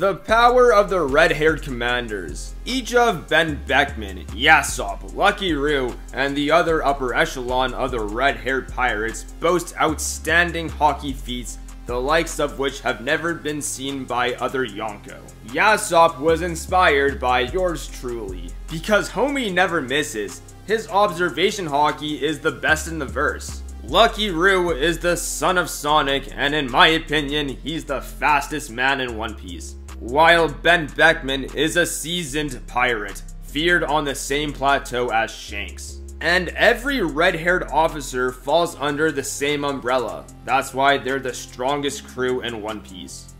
The power of the red-haired commanders. Each of Benn Beckman, Yasopp, Lucky Roo, and the other upper echelon of the red-haired pirates boast outstanding Haki feats the likes of which have never been seen by other Yonko. Yasopp was inspired by yours truly, because homie never misses. His observation Haki is the best in the verse. Lucky Roo is the son of Sonic, and in my opinion, he's the fastest man in One Piece. While Benn Beckman is a seasoned pirate, feared on the same plateau as Shanks. And every red haired officer falls under the same umbrella. That's why they're the strongest crew in One Piece.